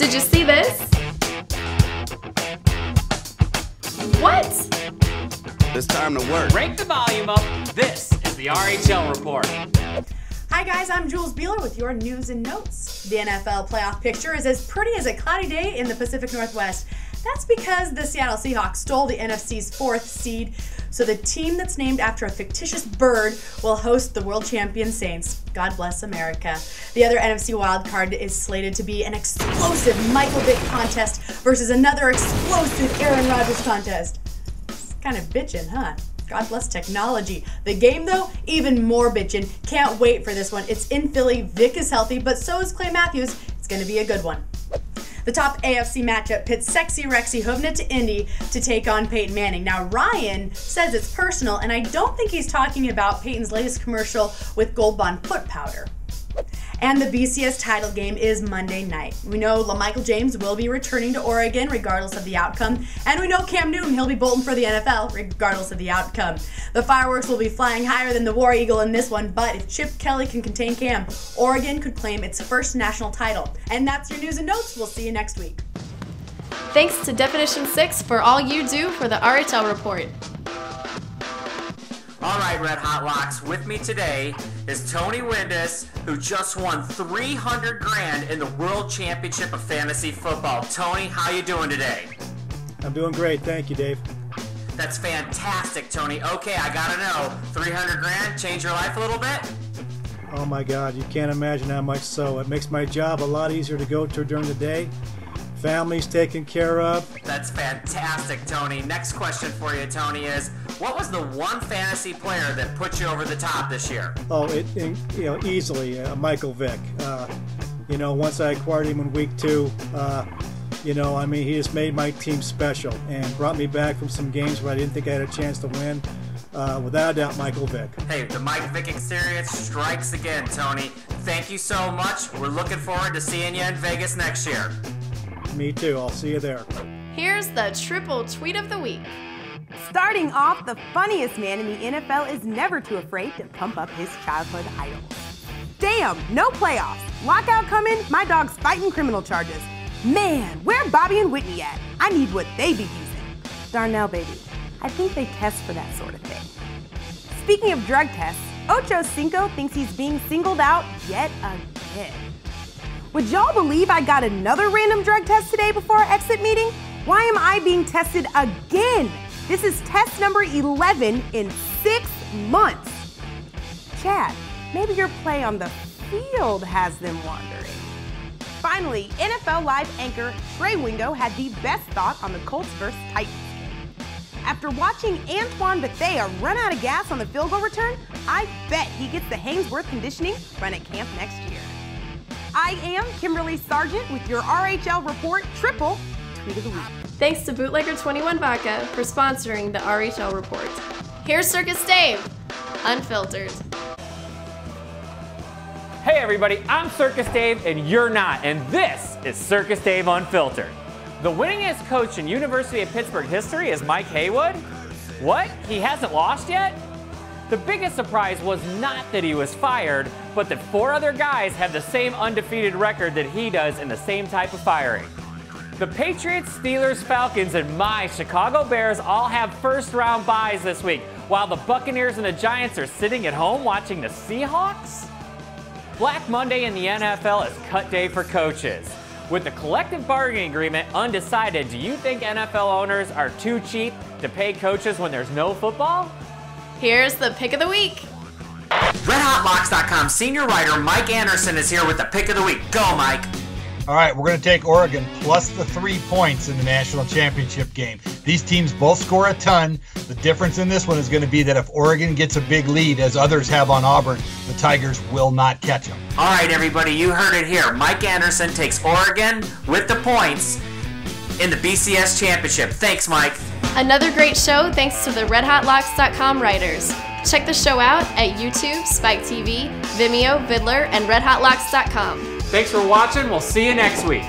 Did you see this? What? It's time to work. Break the volume up. This is the RHL Report. Hi guys, I'm Jules Buehler with your news and notes. The NFL playoff picture is as pretty as a cloudy day in the Pacific Northwest. That's because the Seattle Seahawks stole the NFC's fourth seed, so the team that's named after a fictitious bird will host the world champion Saints. God bless America. The other NFC wildcard is slated to be an explosive Michael Vick contest versus another explosive Aaron Rodgers contest. It's kind of bitchin', huh? God bless technology. The game, though, even more bitchin'. Can't wait for this one. It's in Philly. Vick is healthy, but so is Clay Matthews. It's going to be a good one. The top AFC matchup pits sexy Rexy Hovna to Indy to take on Peyton Manning. Now, Ryan says it's personal, and I don't think he's talking about Peyton's latest commercial with Gold Bond foot powder. And the BCS title game is Monday night. We know LaMichael James will be returning to Oregon regardless of the outcome. And we know Cam Newton, he'll be bolting for the NFL regardless of the outcome. The fireworks will be flying higher than the War Eagle in this one, but if Chip Kelly can contain Cam, Oregon could claim its first national title. And that's your news and notes. We'll see you next week. Thanks to Definition 6 for all you do for the RHL Report. All right, Red Hot Locks, with me today is Tony Windis, who just won 300 grand in the World Championship of Fantasy Football. Tony, how you doing today? I'm doing great, thank you, Dave. That's fantastic, Tony. Okay, I gotta know, 300 grand change your life a little bit? Oh my God, you can't imagine how much so. It makes my job a lot easier to go to during the day. Family's taken care of. That's fantastic, Tony. Next question for you, Tony, is what was the one fantasy player that put you over the top this year? Oh, it, it you know easily uh, Michael Vick. Uh, you know, once I acquired him in week two, uh, you know, I mean, he just made my team special and brought me back from some games where I didn't think I had a chance to win. Uh, without a doubt, Michael Vick. Hey, the Mike Vick experience strikes again, Tony. Thank you so much. We're looking forward to seeing you in Vegas next year. Me too. I'll see you there. Here's the triple tweet of the week. Starting off, the funniest man in the NFL is never too afraid to pump up his childhood idol. Damn, no playoffs. Lockout coming, my dog's fighting criminal charges. Man, where Bobby and Whitney at? I need what they be using. Darnell, baby, I think they test for that sort of thing. Speaking of drug tests, Ochocinco thinks he's being singled out yet again. Would y'all believe I got another random drug test today before our exit meeting? Why am I being tested again? This is test number 11 in six months. Chad, maybe your play on the field has them wandering. Finally, NFL Live anchor Trey Wingo had the best thought on the Colts vs. Titans. After watching Antoine Bethea run out of gas on the field goal return, I bet he gets the Haynesworth conditioning run at camp next year. I am Kimberly Sargent with your RHL Report Triple Tweet of the Week. Thanks to Bootlegger 21 Vodka for sponsoring the RHL Report. Here's Circus Dave, unfiltered. Hey everybody, I'm Circus Dave and you're not, and this is Circus Dave Unfiltered. The winningest coach in University of Pittsburgh history is Mike Haywood? What? He hasn't lost yet? The biggest surprise was not that he was fired, but that four other guys have the same undefeated record that he does in the same type of firing. The Patriots, Steelers, Falcons, and my Chicago Bears all have first round byes this week, while the Buccaneers and the Giants are sitting at home watching the Seahawks? Black Monday in the NFL is cut day for coaches. With the collective bargaining agreement undecided, do you think NFL owners are too cheap to pay coaches when there's no football? Here's the pick of the week. RedHotLocks.com senior writer Mike Anderson is here with the pick of the week. Go, Mike. All right, we're going to take Oregon plus the three points in the national championship game. These teams both score a ton. The difference in this one is going to be that if Oregon gets a big lead, as others have on Auburn, the Tigers will not catch them. All right, everybody, you heard it here. Mike Anderson takes Oregon with the points in the BCS championship. Thanks, Mike. Another great show thanks to the RedHotLocks.com writers. Check the show out at YouTube, Spike TV, Vimeo, Viddler, and RedHotLocks.com. Thanks for watching. We'll see you next week.